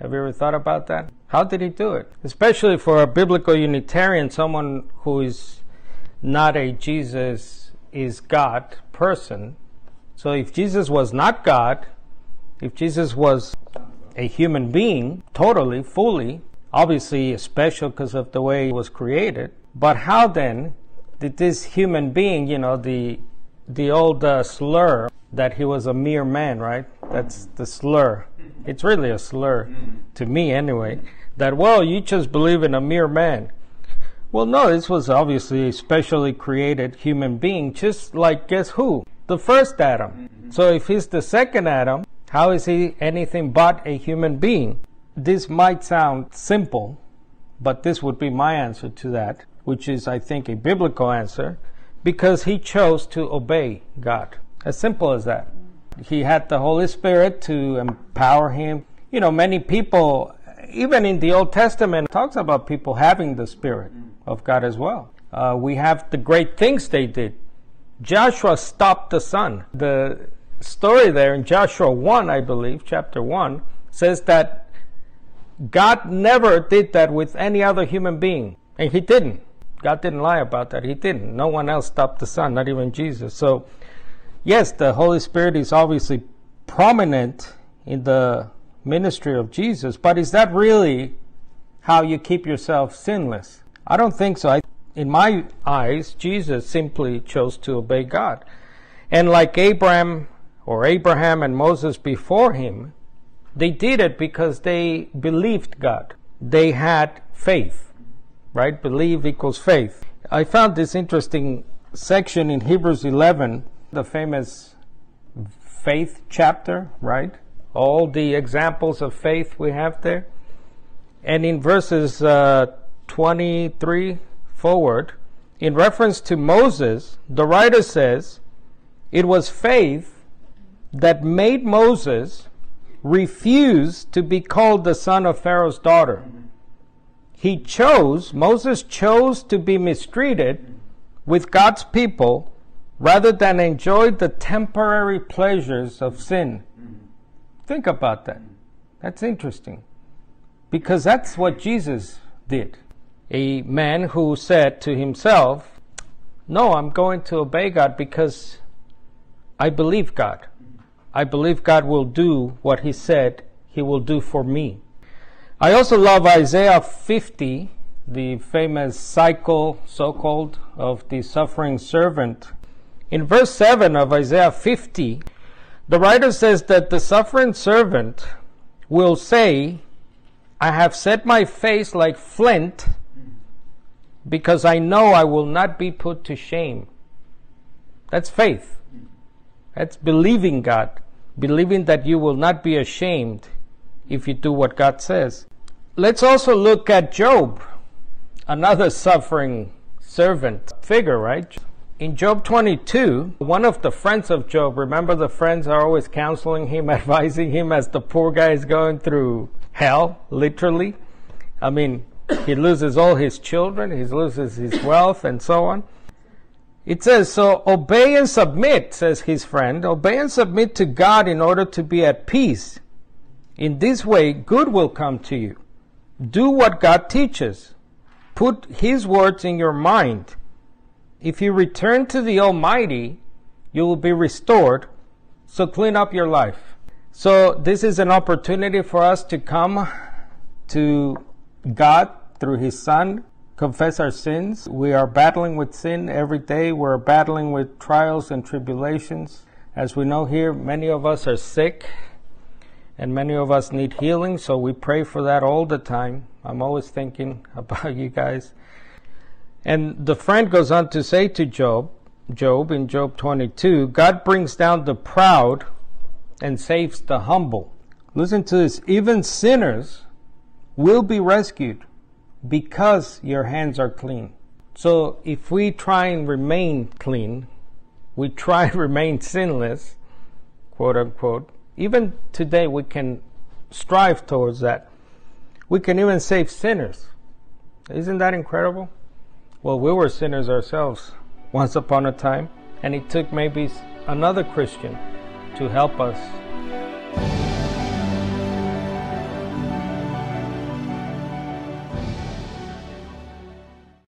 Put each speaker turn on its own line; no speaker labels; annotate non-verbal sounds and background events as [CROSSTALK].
Have you ever thought about that? How did he do it? Especially for a biblical Unitarian, someone who is not a Jesus is God person. So if Jesus was not God, if Jesus was a human being, totally, fully, obviously special because of the way he was created, but how then did this human being, you know, the the old uh, slur that he was a mere man, right? That's the slur. It's really a slur to me anyway. That well, you just believe in a mere man. Well, no, this was obviously a specially created human being, just like guess who? The first Adam. So if he's the second Adam, how is he anything but a human being? This might sound simple, but this would be my answer to that, which is, I think, a biblical answer, because he chose to obey God. As simple as that. He had the Holy Spirit to empower him. You know, many people, even in the Old Testament, talks about people having the Spirit of God as well. Uh, we have the great things they did. Joshua stopped the sun. The story there in Joshua 1, I believe, chapter 1, says that God never did that with any other human being. And he didn't. God didn't lie about that. He didn't. No one else stopped the sun, not even Jesus. So, yes, the Holy Spirit is obviously prominent in the ministry of Jesus, but is that really how you keep yourself sinless? I don't think so. I, in my eyes, Jesus simply chose to obey God. And like Abraham or Abraham and Moses before him, they did it because they believed God. They had faith, right? Believe equals faith. I found this interesting section in Hebrews 11, the famous faith chapter, right? All the examples of faith we have there. And in verses uh, 23 forward, in reference to Moses, the writer says, It was faith that made Moses refuse to be called the son of Pharaoh's daughter. He chose, Moses chose to be mistreated with God's people rather than enjoy the temporary pleasures of sin. Think about that. That's interesting. Because that's what Jesus did. A man who said to himself, No, I'm going to obey God because I believe God. I believe God will do what He said He will do for me. I also love Isaiah 50, the famous cycle, so called, of the suffering servant. In verse 7 of Isaiah 50, the writer says that the suffering servant will say, I have set my face like flint because I know I will not be put to shame. That's faith. That's believing God, believing that you will not be ashamed if you do what God says. Let's also look at Job, another suffering servant figure, right? In Job 22, one of the friends of Job, remember the friends are always counseling him, [LAUGHS] advising him as the poor guy is going through hell, literally. I mean, he loses all his children, he loses his wealth, and so on. It says, So obey and submit, says his friend, obey and submit to God in order to be at peace. In this way, good will come to you. Do what God teaches. Put his words in your mind. If you return to the Almighty, you will be restored. So clean up your life. So this is an opportunity for us to come to God through his son confess our sins. We are battling with sin every day. We're battling with trials and tribulations. As we know here, many of us are sick and many of us need healing, so we pray for that all the time. I'm always thinking [LAUGHS] about you guys. And the friend goes on to say to Job, Job in Job 22, God brings down the proud and saves the humble. Listen to this. Even sinners will be rescued because your hands are clean. So if we try and remain clean, we try and [LAUGHS] remain sinless, quote unquote, even today we can strive towards that. We can even save sinners. Isn't that incredible? Well, we were sinners ourselves once upon a time, and it took maybe another Christian to help us